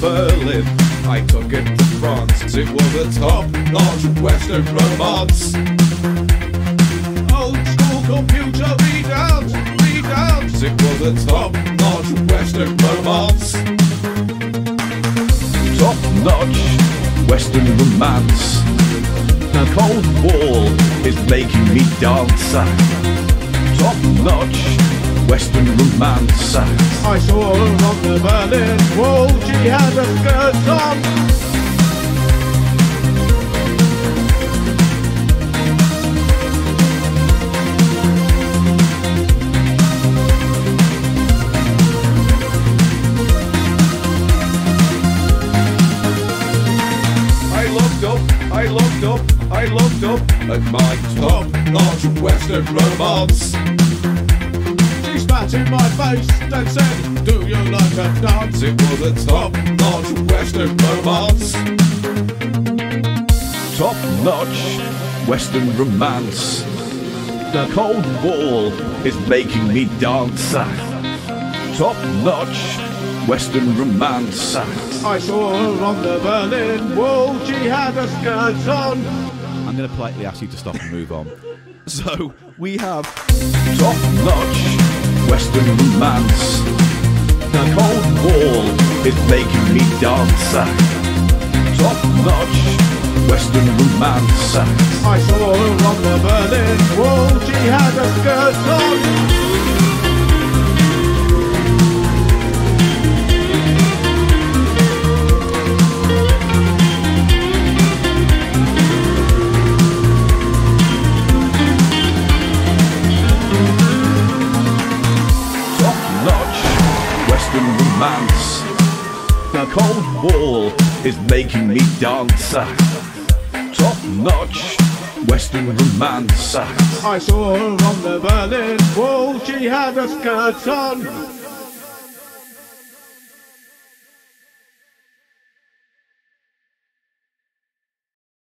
Berlin. I took it to France, it was a top-notch Western romance. Old school computer readouts, readouts. It was a top-notch Western romance. Top-notch Western romance. The cold wall is making me dance. Top-notch Western romance. I saw her on the Berlin Wall. She had a skirt on. I looked up, I looked up, I looked up at my top-notch Western romance. Face, then said, Do you like to dance? It was a top-notch Western romance. Top-notch Western romance. The cold wall is making me dance. Top-notch Western romance. I saw her on the Berlin Wall. She had a skirt on. I'm going to politely ask you to stop and move on. So we have top-notch Western romance. The cold wall is making me dance. Top-notch Western romance. I saw her on the Berlin Wall. She had a skirt on. Romance. The cold wall is making me dance. Top-notch Western romance. I saw her on the Berlin Wall. She had a skirt on.